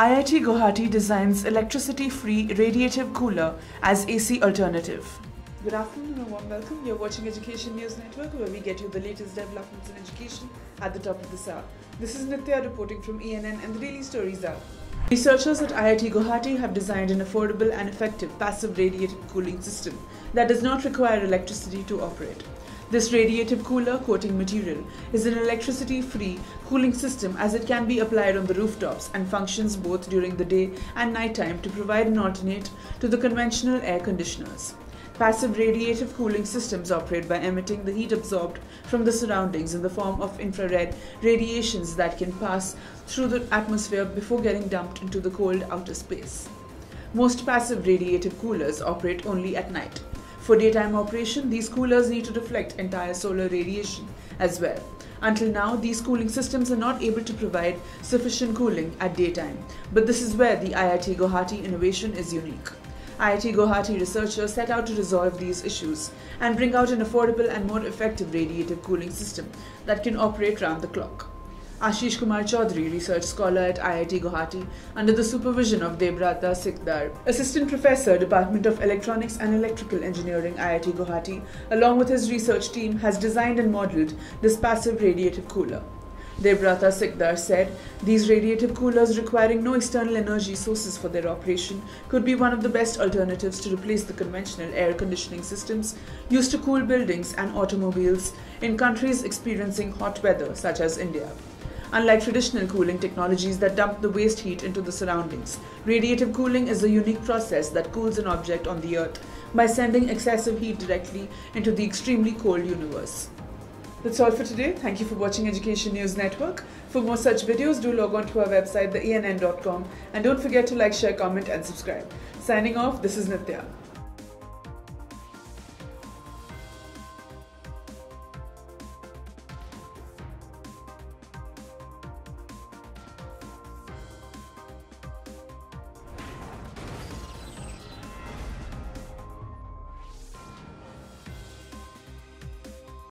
IIT Guwahati designs electricity-free radiative cooler as AC alternative. Good afternoon and warm welcome. You're watching Education News Network where we get you the latest developments in education at the top of the hour. This is Nitya reporting from ENN and the daily stories are. Researchers at IIT Guwahati have designed an affordable and effective passive radiative cooling system that does not require electricity to operate. This radiative cooler coating material is an electricity-free cooling system as it can be applied on the rooftops and functions both during the day and night time to provide an alternate to the conventional air conditioners. Passive radiative cooling systems operate by emitting the heat absorbed from the surroundings in the form of infrared radiations that can pass through the atmosphere before getting dumped into the cold outer space. Most passive radiative coolers operate only at night. For daytime operation, these coolers need to reflect entire solar radiation as well. Until now, these cooling systems are not able to provide sufficient cooling at daytime, but this is where the IIT Guwahati innovation is unique. IIT Guwahati researchers set out to resolve these issues and bring out an affordable and more effective radiative cooling system that can operate round the clock. Ashish Kumar Chowdhary, research scholar at IIT Guwahati, under the supervision of Debabrata Sikdar, Assistant Professor, Department of Electronics and Electrical Engineering, IIT Guwahati, along with his research team, has designed and modeled this passive radiative cooler. Debabrata Sikdar said these radiative coolers requiring no external energy sources for their operation could be one of the best alternatives to replace the conventional air conditioning systems used to cool buildings and automobiles in countries experiencing hot weather such as India. Unlike traditional cooling technologies that dump the waste heat into the surroundings, radiative cooling is a unique process that cools an object on the earth by sending excessive heat directly into the extremely cold universe. That's all for today. Thank you for watching Education News Network. For more such videos, do log on to our website, theenn.com, and don't forget to like, share, comment, and subscribe. Signing off, this is Nitya.